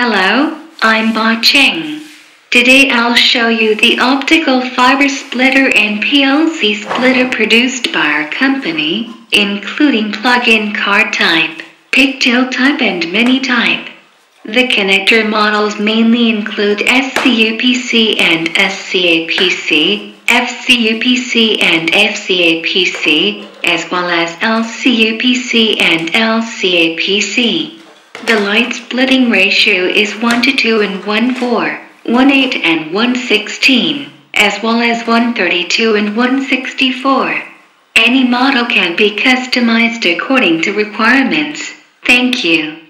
Hello, I'm Bocheng. Today I'll show you the optical fiber splitter and PLC splitter produced by our company, including plug-in card type, pigtail type and mini type. The connector models mainly include SCUPC and SCAPC, FCUPC and FCAPC, as well as LCUPC and LCAPC. The light splitting ratio is 1 to 2 and 1 4, 1 8 and 1 16, as well as 132 and 164. Any model can be customized according to requirements. Thank you.